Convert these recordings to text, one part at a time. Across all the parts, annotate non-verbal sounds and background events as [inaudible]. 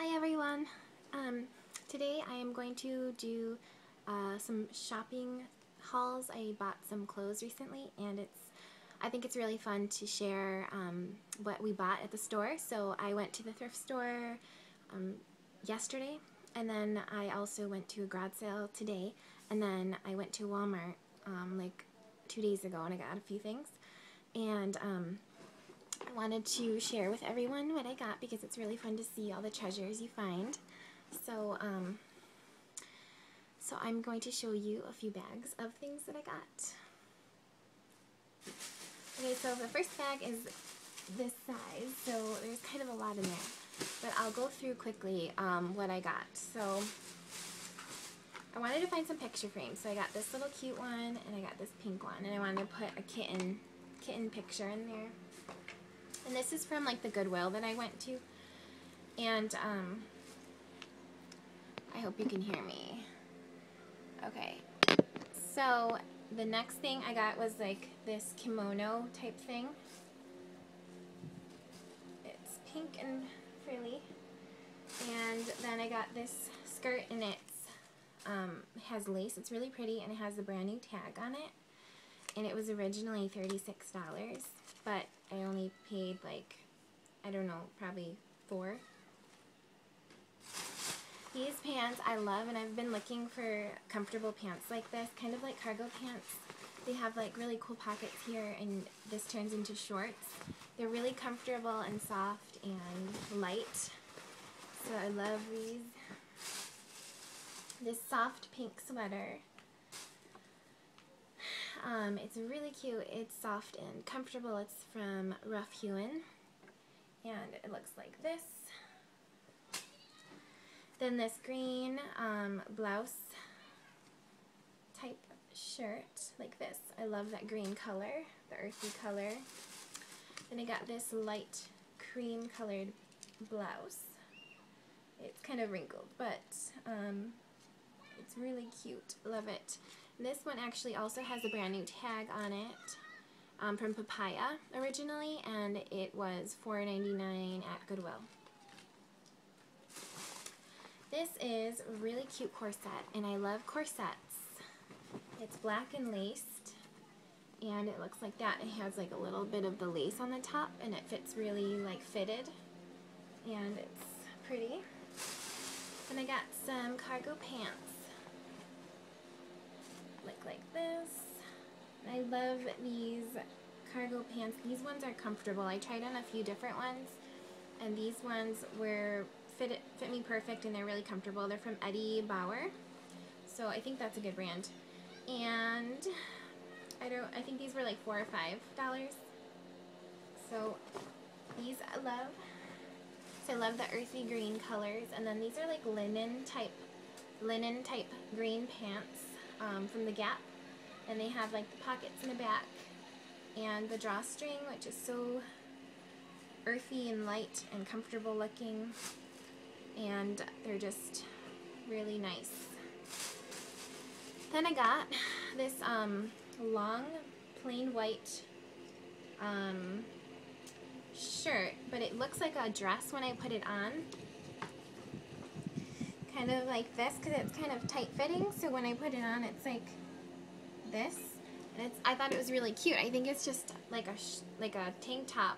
Hi everyone. Um, today I am going to do uh, some shopping hauls. I bought some clothes recently and it's I think it's really fun to share um, what we bought at the store. So I went to the thrift store um, yesterday and then I also went to a garage sale today and then I went to Walmart um, like two days ago and I got a few things and um, wanted to share with everyone what I got because it's really fun to see all the treasures you find. So, um, so I'm going to show you a few bags of things that I got. Okay, so the first bag is this size, so there's kind of a lot in there. But I'll go through quickly um, what I got. So I wanted to find some picture frames, so I got this little cute one, and I got this pink one, and I wanted to put a kitten, kitten picture in there. And this is from like the Goodwill that I went to. And um, I hope you can hear me. Okay. So the next thing I got was like this kimono type thing. It's pink and frilly. And then I got this skirt and it's um, has lace. It's really pretty and it has a brand new tag on it. And it was originally $36 but I only paid like, I don't know, probably four. These pants I love and I've been looking for comfortable pants like this, kind of like cargo pants. They have like really cool pockets here and this turns into shorts. They're really comfortable and soft and light. So I love these. This soft pink sweater um, it's really cute. It's soft and comfortable. It's from Rough Hewn. And it looks like this. Then this green um, blouse type shirt, like this. I love that green color, the earthy color. Then I got this light cream colored blouse. It's kind of wrinkled, but um, it's really cute. Love it. This one actually also has a brand new tag on it um, from Papaya originally, and it was $4.99 at Goodwill. This is a really cute corset, and I love corsets. It's black and laced, and it looks like that. It has like a little bit of the lace on the top, and it fits really like fitted, and it's pretty. And I got some cargo pants look like this. I love these cargo pants. These ones are comfortable. I tried on a few different ones, and these ones were fit, fit me perfect, and they're really comfortable. They're from Eddie Bauer, so I think that's a good brand. And I don't. I think these were like four or five dollars. So these I love. So I love the earthy green colors, and then these are like linen type, linen type green pants um, from the Gap. And they have like the pockets in the back and the drawstring, which is so earthy and light and comfortable looking. And they're just really nice. Then I got this um, long plain white um, shirt, but it looks like a dress when I put it on kind of like this because it's kind of tight fitting. So when I put it on, it's like this. And it's, I thought it was really cute. I think it's just like a, like a tank top,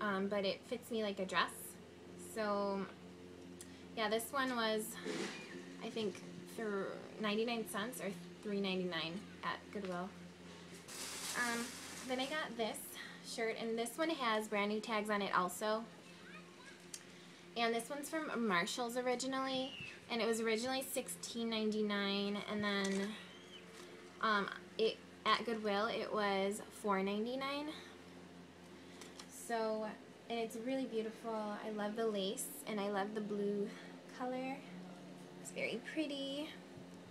um, but it fits me like a dress. So yeah, this one was, I think, for 99 cents or 3.99 at Goodwill. Um, then I got this shirt, and this one has brand new tags on it also. And this one's from Marshall's originally and it was originally $16.99 and then um, it at Goodwill it was $4.99 so and it's really beautiful. I love the lace and I love the blue color. It's very pretty.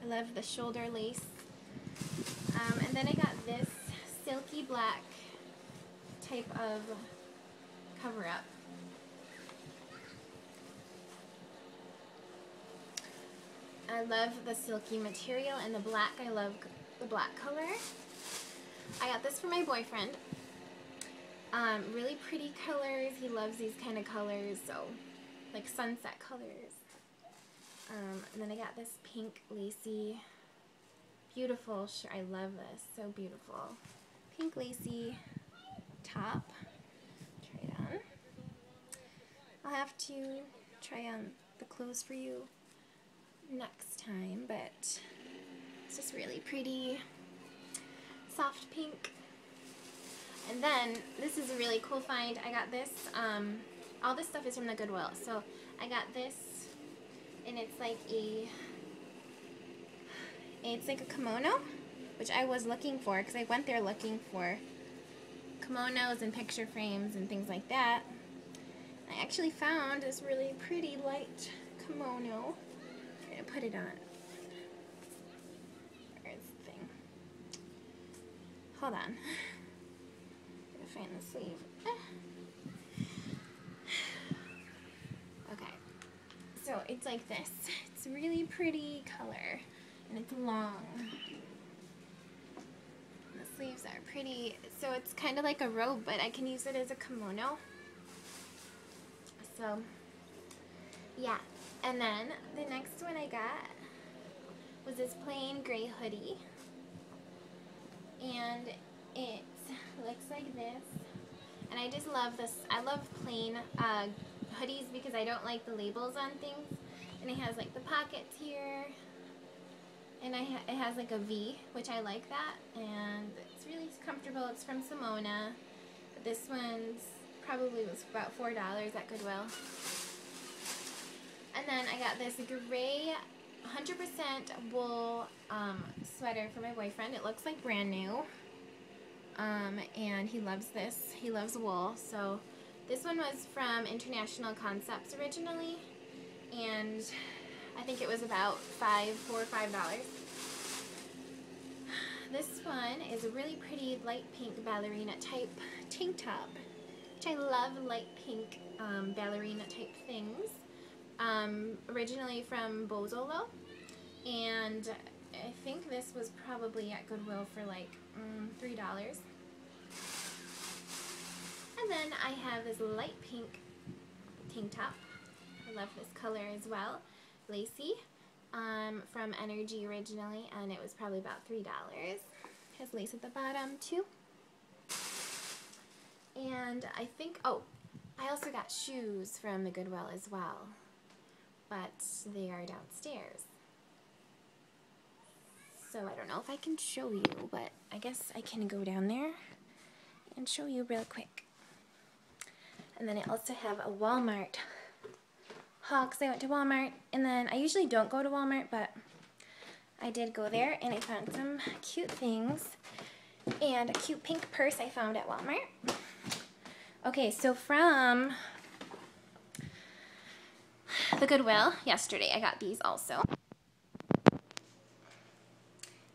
I love the shoulder lace. Um, and then I got this silky black type of cover-up I love the silky material and the black. I love the black color. I got this for my boyfriend. Um, really pretty colors. He loves these kind of colors, so like sunset colors. Um, and then I got this pink lacy, beautiful shirt. I love this, so beautiful. Pink lacy top. Try it on. I'll have to try on the clothes for you next time, but it's just really pretty soft pink. And then, this is a really cool find. I got this, um, all this stuff is from the Goodwill. So, I got this, and it's like a, it's like a kimono, which I was looking for, because I went there looking for kimonos and picture frames and things like that. I actually found this really pretty light kimono. I'm going to put it on. Where's the thing? Hold on. Gotta find the sleeve. [sighs] Okay. So it's like this. It's a really pretty color and it's long. And the sleeves are pretty. So it's kind of like a robe, but I can use it as a kimono. So yeah. And then the next one I got was this plain gray hoodie. And it looks like this. And I just love this. I love plain uh, hoodies because I don't like the labels on things. And it has like the pockets here. And I ha it has like a V, which I like that. And it's really comfortable. It's from Simona. This one's probably was about $4 at Goodwill. And then I got this gray 100% wool um, sweater for my boyfriend. It looks like brand new. Um, and he loves this. He loves wool. So this one was from International Concepts originally. And I think it was about five, four or five dollars. This one is a really pretty light pink ballerina type tank top. Which I love light pink um, ballerina type things. Um, originally from Bozolo. And I think this was probably at Goodwill for like mm, $3. And then I have this light pink tank top. I love this color as well. Lacy um, from Energy originally, and it was probably about $3. Has lace at the bottom too. And I think, oh, I also got shoes from the Goodwill as well, but they are downstairs. So I don't know if I can show you, but I guess I can go down there and show you real quick. And then I also have a Walmart haul because I went to Walmart. And then I usually don't go to Walmart, but I did go there and I found some cute things. And a cute pink purse I found at Walmart. Okay, so from the Goodwill yesterday, I got these also.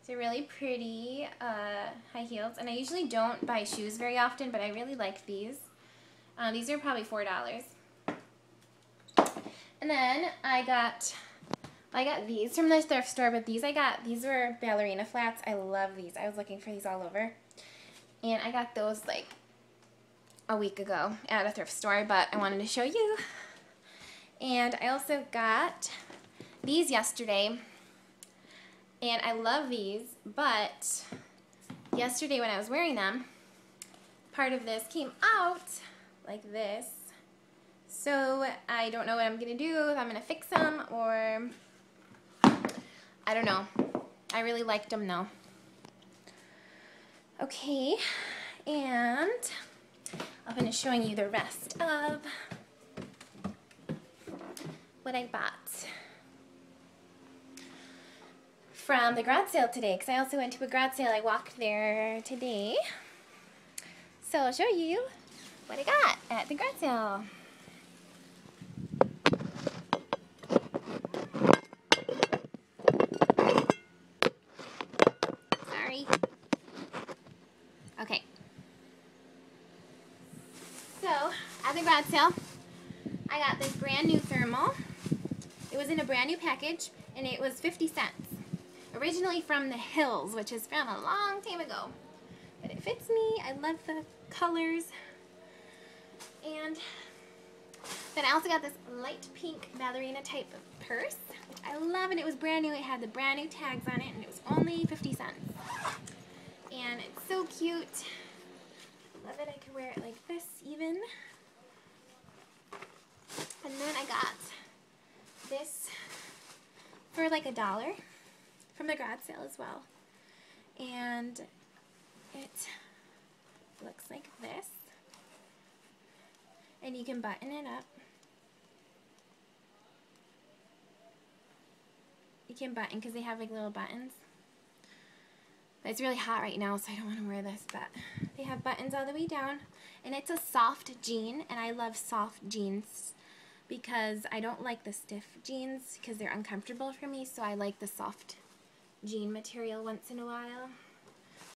They're really pretty uh, high heels, and I usually don't buy shoes very often, but I really like these. Uh, these are probably $4. And then I got, I got these from the thrift store, but these I got, these were ballerina flats. I love these. I was looking for these all over. And I got those like a week ago at a thrift store, but I wanted to show you. And I also got these yesterday. And I love these, but yesterday when I was wearing them, part of this came out like this. So I don't know what I'm going to do, if I'm going to fix them or I don't know. I really liked them though. Okay, and I'll finish showing you the rest of what I bought from the garage sale today because I also went to a garage sale. I walked there today. So I'll show you what I got at the garage sale. Sorry. Okay. So, at the garage sale, I got this brand new thermal. It was in a brand new package, and it was 50 cents originally from the Hills, which is from a long time ago. But it fits me. I love the colors. And Then I also got this light pink ballerina type purse, which I love, and it was brand new. It had the brand new tags on it, and it was only 50 cents. And it's so cute. I love it. I could wear it like this even. And then I got this for like a dollar from the garage sale as well. And it looks like this. And you can button it up. You can button because they have like little buttons. But it's really hot right now, so I don't want to wear this, but they have buttons all the way down. And it's a soft jean, and I love soft jeans because I don't like the stiff jeans because they're uncomfortable for me, so I like the soft jean material once in a while.